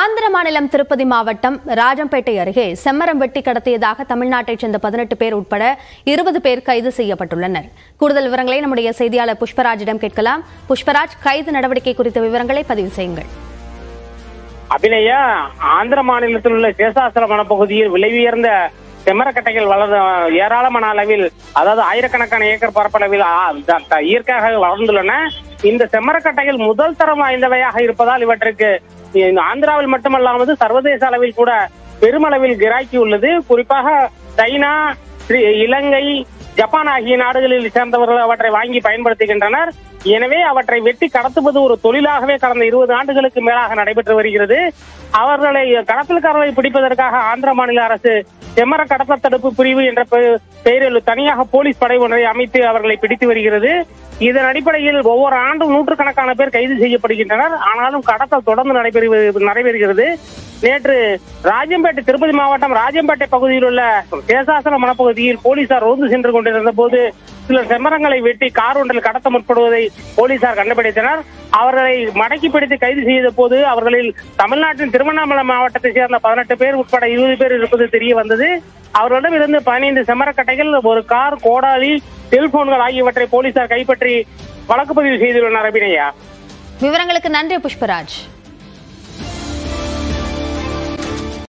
ஆந்திர மாநிலம் திருப்பதி மாவட்டம் ராஜம்பேட்டை அருகே செம்மரம் வெட்டி கடத்தியதாக தமிழ்நாட்டைச் சேர்ந்த பதினெட்டு பேர் உட்பட இருபது பேர் கைது செய்யப்பட்டுள்ளனர். கூடுதல் விவரங்களை நம்முடைய செய்தியாளர் புஷ்பராஜிடம் கேட்கலாம். புஷ்பராஜ் கைது நடவடிக்கை குறித்த விவரங்களை பதிவு செய்யுங்கள். அபிநயா ஆந்திர மாநிலத்தில் உள்ள சேஷாசலம் வனப்பகுதியில் விலை உயர்ந்த செம்மரக்கட்டைகள் வளர்ந்த ஏராளமான அளவில் அதாவது ஆயிரக்கணக்கான ஏக்கர் பரப்பளவில் இயற்கையாக வளர்ந்துள்ளன. இந்த செம்மரக்கட்டைகள் முதல் தரம் வாய்ந்தவையாக இருப்பதால் இவற்றுக்கு இந்த ஆந்திராவில் மட்டுமல்லாமல் சர்வதேச அளவில் கூட பெருமளவில் கிராக்கி உள்ளது. குறிப்பாக சைனா இலங்கை ஜப்பான் ஆகிய நாடுகளில் சேர்ந்தவர்கள் அவற்றை வாங்கி பயன்படுத்துகின்றனர். எனவே அவற்றை வெட்டி கடத்துவது ஒரு தொழிலாகவே கடந்த இருபது ஆண்டுகளுக்கு மேலாக நடைபெற்று வருகிறது. அவர்களை கடத்தல்காரர்களை பிடிப்பதற்காக ஆந்திர மாநில அரசு செமர கடத்த தடுப்பு பிரிவு என்ற பெயரில் தனியாக போலீஸ் படை ஒன்றை அமைத்து அவர்களை பிடித்து வருகிறது. இதன் அடிப்படையில் ஒவ்வொரு ஆண்டும் நூற்றுக்கணக்கான பேர் கைது செய்யப்படுகின்றனர். ஆனாலும் கடத்தல் தொடர்ந்து நடைபெறுகிறது நடைபெறுகிறது. நேற்று ராஜம்பேட்டை திருப்பதி மாவட்டம் ராஜம்பேட்டை பகுதியில் உள்ள சேசாசன மனப்பகுதியில் போலீசார் ரோந்து சென்று கொண்டிருந்த போது சில செம்மரங்களை வெட்டி கார் ஒன்றில் கடத்த முற்படுவதை போலீசார் கண்டுபிடித்தனர். அவர்களை மடக்கி பிடித்து கைது செய்த போது அவர்களில் தமிழ்நாட்டின் திருவண்ணாமலை மாவட்டத்தை சேர்ந்த பதினெட்டு பேர் உட்பட இருபது பேர் இருப்பது தெரிய வந்தது. அவர்களிடம் இருந்து பதினைந்து செம்மரக்கட்டைகள் ஒரு கார் கோடாலி செல்போன்கள் ஆகியவற்றை போலீசார் கைப்பற்றி வழக்கு பதிவு செய்துள்ளனர் அபிநயா. விவரங்களுக்கு நன்றி புஷ்பராஜ்.